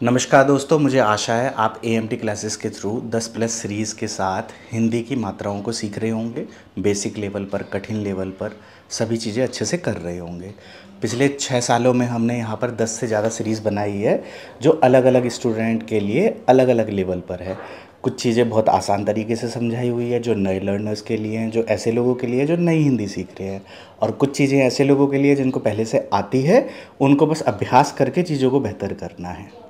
नमस्कार दोस्तों, मुझे आशा है आप ए एम टी क्लासेस के थ्रू 10 प्लस सीरीज़ के साथ हिंदी की मात्राओं को सीख रहे होंगे बेसिक लेवल पर, कठिन लेवल पर, सभी चीज़ें अच्छे से कर रहे होंगे। पिछले छः सालों में हमने यहाँ पर 10 से ज़्यादा सीरीज़ बनाई है, जो अलग अलग स्टूडेंट के लिए अलग अलग लेवल पर है। कुछ चीज़ें बहुत आसान तरीके से समझाई हुई है, जो नए लर्नर्स के लिए हैं, जो ऐसे लोगों के लिए जो नई हिंदी सीख रहे हैं। और कुछ चीज़ें ऐसे लोगों के लिए जिनको पहले से आती है, उनको बस अभ्यास करके चीज़ों को बेहतर करना है।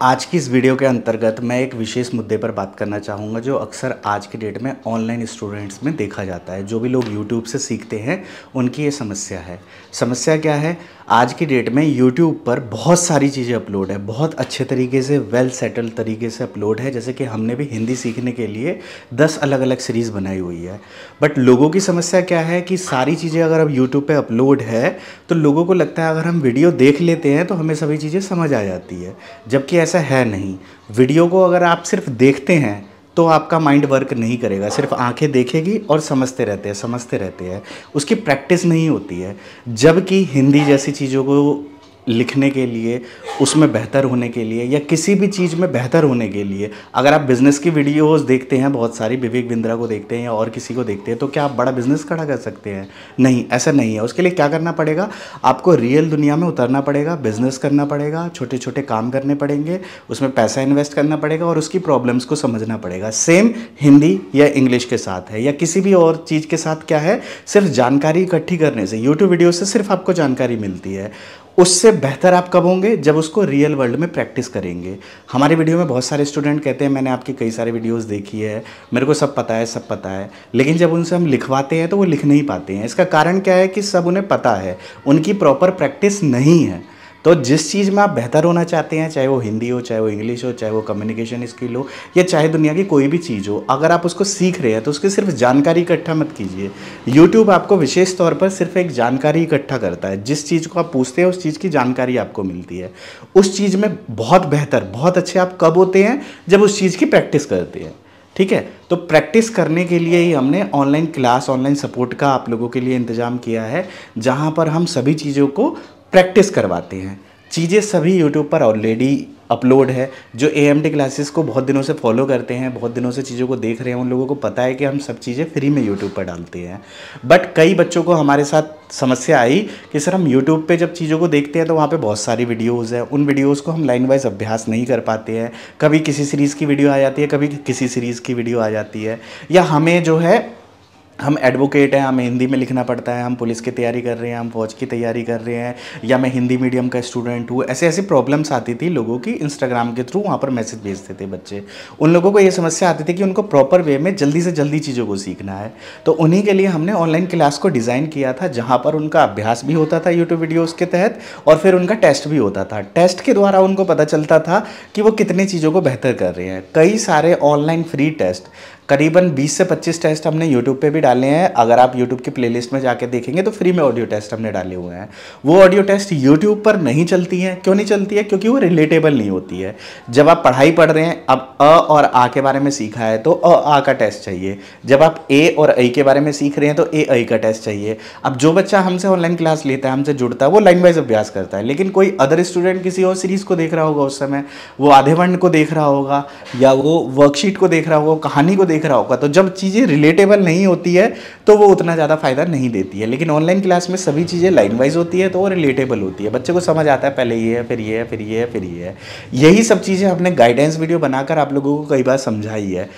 आज की इस वीडियो के अंतर्गत मैं एक विशेष मुद्दे पर बात करना चाहूँगा, जो अक्सर आज के डेट में ऑनलाइन स्टूडेंट्स में देखा जाता है। जो भी लोग यूट्यूब से सीखते हैं, उनकी ये समस्या है। समस्या क्या है? आज की डेट में यूट्यूब पर बहुत सारी चीज़ें अपलोड है। बहुत अच्छे तरीके से वेल सेटल तरीके से अपलोड है। जैसे कि हमने भी हिंदी सीखने के लिए दस अलग अलग सीरीज़ बनाई हुई है। बट लोगों की समस्या क्या है कि सारी चीज़ें अगर अब यूट्यूब पर अपलोड है तो लोगों को लगता है अगर हम वीडियो देख लेते हैं तो हमें सभी चीज़ें समझ आ जाती है। जबकि ऐसा है नहीं। वीडियो को अगर आप सिर्फ़ देखते हैं तो आपका माइंड वर्क नहीं करेगा। सिर्फ़ आँखें देखेगी और समझते रहते हैं, समझते रहते हैं। उसकी प्रैक्टिस नहीं होती है। जबकि हिंदी जैसी चीज़ों को लिखने के लिए, उसमें बेहतर होने के लिए या किसी भी चीज़ में बेहतर होने के लिए, अगर आप बिज़नेस की वीडियोस देखते हैं, बहुत सारी, विवेक बिंद्रा को देखते हैं या और किसी को देखते हैं तो क्या आप बड़ा बिज़नेस खड़ा कर सकते हैं? नहीं, ऐसा नहीं है। उसके लिए क्या करना पड़ेगा? आपको रियल दुनिया में उतरना पड़ेगा बिज़नेस करना पड़ेगा छोटे छोटे काम करने पड़ेंगे, उसमें पैसा इन्वेस्ट करना पड़ेगा और उसकी प्रॉब्लम्स को समझना पड़ेगा। सेम हिंदी या इंग्लिश के साथ है या किसी भी और चीज़ के साथ क्या है? सिर्फ़ जानकारी इकट्ठी करने से यूट्यूब वीडियो से सिर्फ़ आपको जानकारी मिलती है। उससे बेहतर आप कब होंगे? जब उसको रियल वर्ल्ड में प्रैक्टिस करेंगे। हमारे वीडियो में बहुत सारे स्टूडेंट कहते हैं, मैंने आपकी कई सारे वीडियोस देखी है। मेरे को सब पता है, सब पता है। लेकिन जब उनसे हम लिखवाते हैं तो वो लिख नहीं पाते हैं। इसका कारण क्या है कि सब उन्हें पता है। उनकी प्रॉपर प्रैक्टिस नहीं है। तो जिस चीज़ में आप बेहतर होना चाहते हैं, चाहे वो हिंदी हो, चाहे वो इंग्लिश हो, चाहे वो कम्युनिकेशन स्किल हो, या चाहे दुनिया की कोई भी चीज़ हो, अगर आप उसको सीख रहे हैं तो उसकी सिर्फ़ जानकारी इकट्ठा मत कीजिए। यूट्यूब आपको विशेष तौर पर सिर्फ़ एक जानकारी इकट्ठा करता है। जिस चीज़ को आप पूछते हैं, उस चीज़ की जानकारी आपको मिलती है। उस चीज़ में बहुत बेहतर, बहुत अच्छे आप कब होते हैं? जब उस चीज़ की प्रैक्टिस करते हैं। ठीक है? तो प्रैक्टिस करने के लिए ही हमने ऑनलाइन क्लास ऑनलाइन सपोर्ट का आप लोगों के लिए इंतज़ाम किया है, जहाँ पर हम सभी चीज़ों को प्रैक्टिस करवाते हैं। चीज़ें सभी यूट्यूब पर ऑलरेडी अपलोड है, जो ए एम टी क्लासेस को बहुत दिनों से फॉलो करते हैं, बहुत दिनों से चीज़ों को देख रहे हैं, उन लोगों को पता है कि हम सब चीज़ें फ्री में यूट्यूब पर डालते हैं। बट कई बच्चों को हमारे साथ समस्या आई कि सर हम यूट्यूब पे जब चीज़ों को देखते हैं तो वहाँ पे बहुत सारी वीडियोज़ हैं। उन वीडियोज़ को हम लाइन वाइज अभ्यास नहीं कर पाते हैं। कभी किसी सीरीज़ की वीडियो आ जाती है, कभी किसी सीरीज़ की वीडियो आ जाती है। या हमें जो है हम एडवोकेट हैं, हमें हिंदी में लिखना पड़ता है, हम पुलिस की तैयारी कर रहे हैं, हम फौज की तैयारी कर रहे हैं, या मैं हिंदी मीडियम का स्टूडेंट हूँ ऐसे ऐसी प्रॉब्लम्स आती थी लोगों की इंस्टाग्राम के थ्रू वहाँ पर मैसेज भेजते थे बच्चे। उन लोगों को ये समस्या आती थी कि उनको प्रॉपर वे में जल्दी से जल्दी चीज़ों को सीखना है। तो उन्हीं के लिए हमने ऑनलाइन क्लास को डिज़ाइन किया था, जहाँ पर उनका अभ्यास भी होता था यूट्यूब वीडियोज़ के तहत, और फिर उनका टेस्ट भी होता था। टेस्ट के द्वारा उनको पता चलता था कि वो कितनी चीज़ों को बेहतर कर रहे हैं। कई सारे ऑनलाइन फ्री टेस्ट करीबन 20 से 25 टेस्ट हमने यूट्यूब पे भी डाले हैं। अगर आप यूट्यूब की प्लेलिस्ट में जाके देखेंगे तो फ्री में ऑडियो टेस्ट हमने डाले हुए हैं। वो ऑडियो टेस्ट यूट्यूब पर नहीं चलती हैं। क्यों नहीं चलती है? क्योंकि वो रिलेटेबल नहीं होती है। जब आप पढ़ाई पढ़ रहे हैं, अब अ और आ के बारे में सीखा है तो अ, आ का टेस्ट चाहिए। जब आप ए और आई के बारे में सीख रहे हैं तो ए, आई का टेस्ट चाहिए। अब जो बच्चा हमसे ऑनलाइन क्लास लेता है, हमसे जुड़ता है, वो लाइन वाइज अभ्यास करता है। लेकिन कोई अदर स्टूडेंट किसी और सीरीज़ को देख रहा होगा उस समय, वो आधे वर्ण को देख रहा होगा, या वो वर्कशीट को देख रहा होगा कहानी को देख रहा होगा तो जब चीज़ें रिलेटेबल नहीं होती है तो वो उतना ज़्यादा फ़ायदा नहीं देती है। लेकिन ऑनलाइन क्लास में सभी चीज़ें लाइन वाइज होती है तो वो रिलेटेबल होती है। बच्चे को समझ आता है, पहले ये है, फिर ये है, फिर ये है, फिर ये है। यही सब चीज़ें हमने गाइडेंस वीडियो बनाकर आप लोगों को कई बार समझाई है।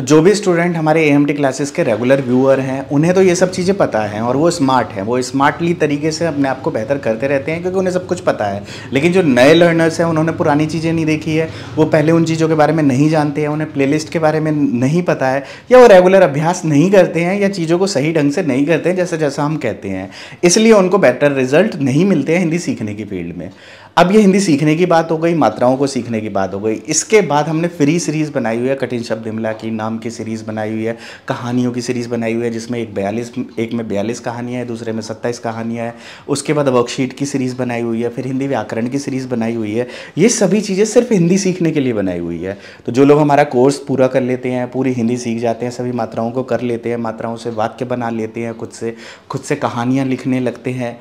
तो जो भी स्टूडेंट हमारे ए क्लासेस के रेगुलर व्यूअर हैं, उन्हें तो ये सब चीज़ें पता है और वो स्मार्ट हैं। वो स्मार्टली तरीके से अपने आप को बेहतर करते रहते हैं क्योंकि उन्हें सब कुछ पता है। लेकिन जो नए लर्नर्स हैं, उन्होंने पुरानी चीज़ें नहीं देखी है। वो पहले उन चीज़ों के बारे में नहीं जानते हैं, उन्हें प्लेलिस्ट के बारे में नहीं पता है या वो रेगुलर अभ्यास नहीं करते हैं या चीज़ों को सही ढंग से नहीं करते हैं जैसा जैसा हम कहते हैं। इसलिए उनको बेटर रिज़ल्ट नहीं मिलते हैं हिंदी सीखने की फ़ील्ड में। अब ये हिंदी सीखने की बात हो गई, मात्राओं को सीखने की बात हो गई। इसके बाद हमने फ्री सीरीज़ बनाई हुई है, कठिन शब्द इमला की नाम की सीरीज़ बनाई हुई है, कहानियों की सीरीज़ बनाई हुई है, जिसमें एक बयालीस, एक में बयालीस कहानियाँ हैं, दूसरे में सत्ताईस कहानियाँ हैं। उसके बाद वर्कशीट की सीरीज़ बनाई हुई है, फिर हिंदी व्याकरण की सीरीज़ बनाई हुई है। ये सभी चीज़ें सिर्फ़ हिंदी सीखने के लिए बनाई हुई है। तो जो लोग हमारा कोर्स पूरा कर लेते हैं, पूरी हिंदी सीख जाते हैं, सभी मात्राओं को कर लेते हैं, मात्राओं से वाक्य बना लेते हैं, खुद से खुद से कहानियाँ लिखने लगते हैं।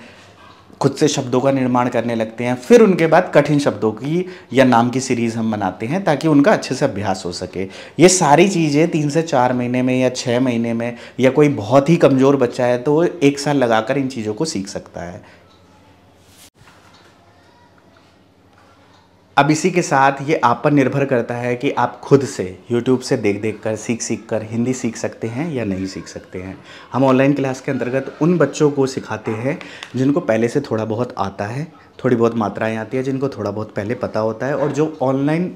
खुद से शब्दों का निर्माण करने लगते हैं, फिर उनके बाद कठिन शब्दों की या नाम की सीरीज़ हम बनाते हैं ताकि उनका अच्छे से अभ्यास हो सके। ये सारी चीज़ें तीन से चार महीने में या छः महीने में या कोई बहुत ही कमज़ोर बच्चा है तो वो एक साल लगाकर इन चीज़ों को सीख सकता है। अब इसी के साथ ये आप पर निर्भर करता है कि आप खुद से YouTube से देख देख कर, सीख सीख कर हिंदी सीख सकते हैं या नहीं सीख सकते हैं। हम ऑनलाइन क्लास के अंतर्गत उन बच्चों को सिखाते हैं जिनको पहले से थोड़ा बहुत आता है, थोड़ी बहुत मात्राएँ आती है, जिनको थोड़ा बहुत पहले पता होता है और जो ऑनलाइन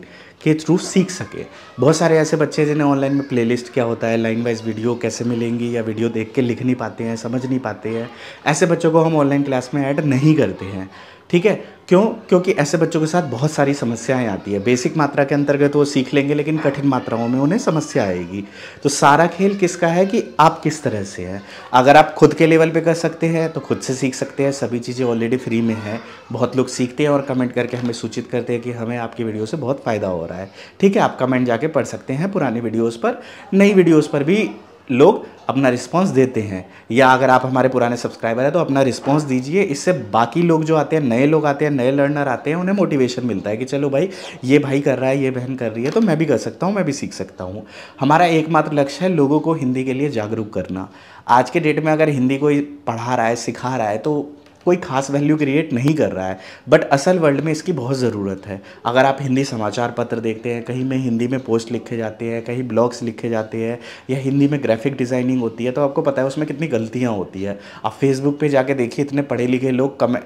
के थ्रू सीख सके। बहुत सारे ऐसे बच्चे हैं जिन्हें ऑनलाइन में प्लेलिस्ट क्या होता है लाइन वाइज वीडियो कैसे मिलेंगी या वीडियो देख के लिख नहीं पाते हैं, समझ नहीं पाते हैं। ऐसे बच्चों को हम ऑनलाइन क्लास में ऐड नहीं करते हैं। ठीक है? क्यों? क्योंकि ऐसे बच्चों के साथ बहुत सारी समस्याएँ आती है। बेसिक मात्रा के अंतर्गत वो सीख लेंगे, लेकिन कठिन मात्राओं में उन्हें समस्या आएगी। तो सारा खेल किसका है कि आप किस तरह से हैं? अगर आप खुद के लेवल पे कर सकते हैं तो खुद से सीख सकते हैं। सभी चीज़ें ऑलरेडी फ्री में हैं। बहुत लोग सीखते हैं और कमेंट करके हमें सूचित करते हैं कि हमें आपकी वीडियो से बहुत फ़ायदा हो रहा है। ठीक है, आप कमेंट जाके पढ़ सकते हैं पुरानी वीडियोज़ पर। नई वीडियोज़ पर भी लोग अपना रिस्पांस देते हैं। या अगर आप हमारे पुराने सब्सक्राइबर हैं तो अपना रिस्पांस दीजिए। इससे बाकी लोग जो आते हैं, नए लोग आते हैं, नए लर्नर आते हैं, उन्हें मोटिवेशन मिलता है कि चलो भाई, ये भाई कर रहा है, ये बहन कर रही है तो मैं भी कर सकता हूँ, मैं भी सीख सकता हूँ। हमारा एकमात्र लक्ष्य है लोगों को हिंदी के लिए जागरूक करना। आज के डेट में अगर हिंदी कोई पढ़ा रहा है, सिखा रहा है तो कोई खास वैल्यू क्रिएट नहीं कर रहा है। बट असल वर्ल्ड में इसकी बहुत ज़रूरत है। अगर आप हिंदी समाचार पत्र देखते हैं, कहीं में हिंदी में पोस्ट लिखे जाते हैं, कहीं ब्लॉग्स लिखे जाते हैं, या हिंदी में ग्राफिक डिज़ाइनिंग होती है तो आपको पता है उसमें कितनी गलतियाँ होती है। आप फेसबुक पर जाके देखिए, इतने पढ़े लिखे लोग कम,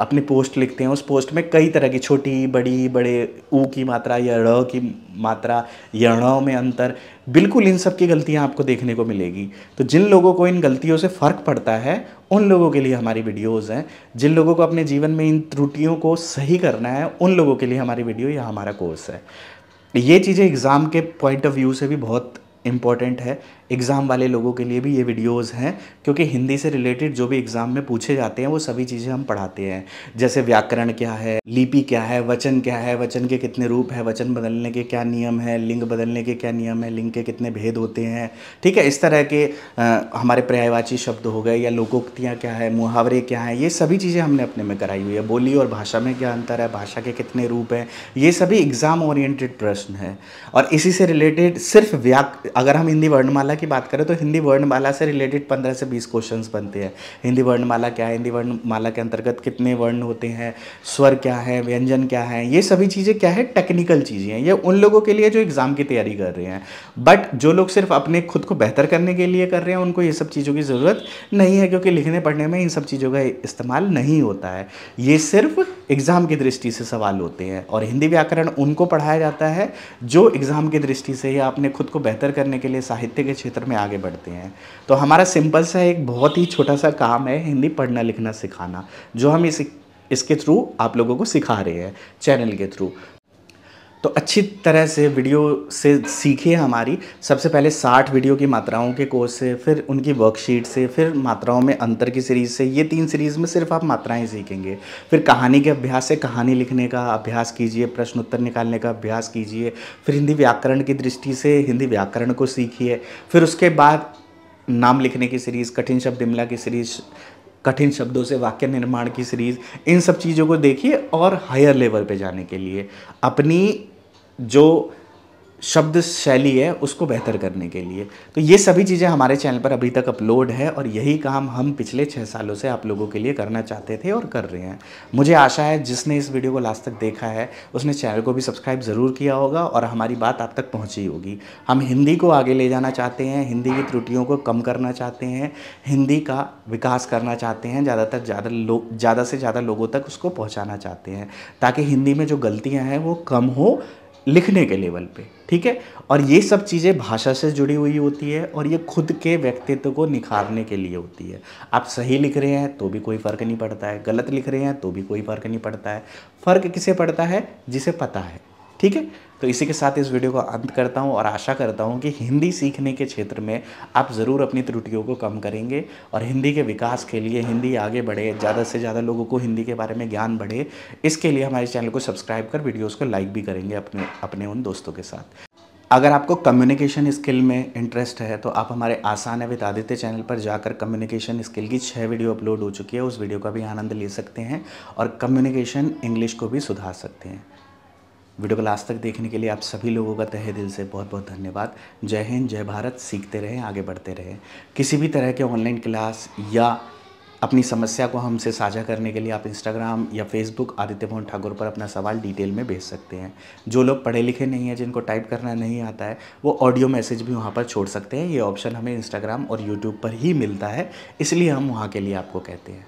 अपनी पोस्ट लिखते हैं। उस पोस्ट में कई तरह की छोटी, बड़ी, बड़े, ऊ की मात्रा या ड़ की मात्रा या में अंतर बिल्कुल इन सब की गलतियाँ आपको देखने को मिलेगी। तो जिन लोगों को इन गलतियों से फ़र्क पड़ता है, उन लोगों के लिए हमारी वीडियोज़ हैं। जिन लोगों को अपने जीवन में इन त्रुटियों को सही करना है, उन लोगों के लिए हमारी वीडियो या हमारा कोर्स है। ये चीज़ें एग्ज़ाम के पॉइंट ऑफ़ व्यू से भी बहुत इंपॉर्टेंट है। एग्ज़ाम वाले लोगों के लिए भी ये वीडियोज़ हैं क्योंकि हिंदी से रिलेटेड जो भी एग्ज़ाम में पूछे जाते हैं वो सभी चीज़ें हम पढ़ाते हैं। जैसे व्याकरण क्या है लिपि क्या है वचन क्या है वचन के कितने रूप है वचन बदलने के क्या नियम है लिंग बदलने के क्या नियम है लिंग के कितने भेद होते हैं। ठीक है इस तरह के आ, हमारे पर्यायवाची शब्द हो गए या लोकोक्तियाँ क्या है मुहावरे क्या हैं ये सभी चीज़ें हमने अपने में कराई हुई है। बोली और भाषा में क्या अंतर है भाषा के कितने रूप हैं ये सभी एग्ज़ाम ओरिएंटेड प्रश्न है। और इसी से रिलेटेड सिर्फ़ व्याक अगर हम हिंदी वर्णमाला की बात करें तो हिंदी वर्णमाला से रिलेटेड पंद्रह से बीस क्वेश्चन बनते हैं। हिंदी वर्णमाला क्या है? हिंदी वर्णमाला के अंतर्गत कितने वर्ण होते हैं? स्वर क्या है? व्यंजन क्या है? ये सभी चीज़ें क्या है? टेक्निकल चीज़ें हैं। ये उन लोगों के लिए जो एग्ज़ाम की तैयारी कर रहे हैं। बट जो लोग सिर्फ़ अपने खुद को बेहतर करने के लिए कर रहे हैं, उनको ये सब चीज़ों की ज़रूरत नहीं है, क्योंकि लिखने पढ़ने में इन सब चीज़ों का इस्तेमाल नहीं होता है। ये सिर्फ़ एग्ज़ाम की दृष्टि से सवाल होते हैं। और हिंदी व्याकरण उनको पढ़ाया जाता है, जो एग्ज़ाम की दृष्टि से या अपने खुद को बेहतर करने के लिए साहित्य के क्षेत्र में आगे बढ़ते हैं। तो हमारा सिंपल सा एक बहुत ही छोटा सा काम है हिंदी पढ़ना, लिखना, सिखाना, जो हम इस, इसके थ्रू आप लोगों को सिखा रहे हैं, चैनल के थ्रू। तो अच्छी तरह से वीडियो से सीखिए हमारी। सबसे पहले 60 वीडियो की मात्राओं के कोर्स से, फिर उनकी वर्कशीट से, फिर मात्राओं में अंतर की सीरीज़ से, ये तीन सीरीज़ में सिर्फ़ आप मात्राएँ सीखेंगे। फिर कहानी के अभ्यास से कहानी लिखने का अभ्यास कीजिए, प्रश्न उत्तर निकालने का अभ्यास कीजिए, फिर हिंदी व्याकरण की दृष्टि से हिंदी व्याकरण को सीखिए, फिर उसके बाद नाम लिखने की सीरीज़ कठिन शब्द इमला की सीरीज़ कठिन शब्दों से वाक्य निर्माण की सीरीज़ इन सब चीज़ों को देखिए और हायर लेवल पे जाने के लिए। अपनी जो शब्द शैली है, उसको बेहतर करने के लिए। तो ये सभी चीज़ें हमारे चैनल पर अभी तक अपलोड है और यही काम हम पिछले छः सालों से आप लोगों के लिए करना चाहते थे और कर रहे हैं। मुझे आशा है, जिसने इस वीडियो को लास्ट तक देखा है, उसने चैनल को भी सब्सक्राइब ज़रूर किया होगा और हमारी बात आप तक पहुँची होगी। हम हिंदी को आगे ले जाना चाहते हैं, हिंदी की त्रुटियों को कम करना चाहते हैं, हिंदी का विकास करना चाहते हैं, ज़्यादातर ज़्यादा लोग ज़्यादा से ज़्यादा लोगों तक उसको पहुँचाना चाहते हैं, ताकि हिंदी में जो गलतियाँ हैं वो कम हो लिखने के लेवल पे, ठीक है? और ये सब चीज़ें भाषा से जुड़ी हुई होती है और ये खुद के व्यक्तित्व को निखारने के लिए होती है। आप सही लिख रहे हैं तो भी कोई फ़र्क नहीं पड़ता है, गलत लिख रहे हैं तो भी कोई फ़र्क नहीं पड़ता है। फ़र्क किसे पड़ता है? जिसे पता है। ठीक है? तो इसी के साथ इस वीडियो को अंत करता हूँ और आशा करता हूँ कि हिंदी सीखने के क्षेत्र में आप ज़रूर अपनी त्रुटियों को कम करेंगे और हिंदी के विकास के लिए हिंदी आगे बढ़े, ज़्यादा से ज़्यादा लोगों को हिंदी के बारे में ज्ञान बढ़े, इसके लिए हमारे चैनल को सब्सक्राइब कर वीडियोज़ को लाइक भी करेंगे अपने अपने उन दोस्तों के साथ। अगर आपको कम्युनिकेशन स्किल में इंटरेस्ट है तो आप हमारे आसान है विद आदित्य चैनल पर जाकर कम्युनिकेशन स्किल की छः वीडियो अपलोड हो चुकी है, उस वीडियो का भी आनंद ले सकते हैं और कम्युनिकेशन इंग्लिश को भी सुधार सकते हैं। वीडियो को लास्ट तक देखने के लिए आप सभी लोगों का तहे दिल से बहुत बहुत धन्यवाद। जय हिंद, जय भारत। सीखते रहें, आगे बढ़ते रहें। किसी भी तरह के ऑनलाइन क्लास या अपनी समस्या को हमसे साझा करने के लिए आप इंस्टाग्राम या फेसबुक आदित्य मोहन ठाकुर पर अपना सवाल डिटेल में भेज सकते हैं। जो लोग पढ़े लिखे नहीं हैं, जिनको टाइप करना नहीं आता है, वो ऑडियो मैसेज भी वहाँ पर छोड़ सकते हैं। ये ऑप्शन हमें इंस्टाग्राम और यूट्यूब पर ही मिलता है, इसलिए हम वहाँ के लिए आपको कहते हैं।